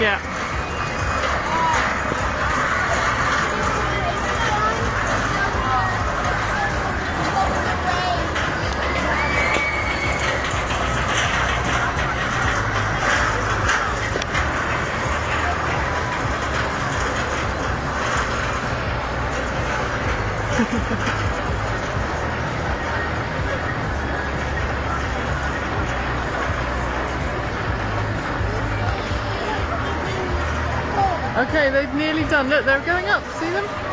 Yeah. Okay, they've nearly done. Look, they're going up. See them?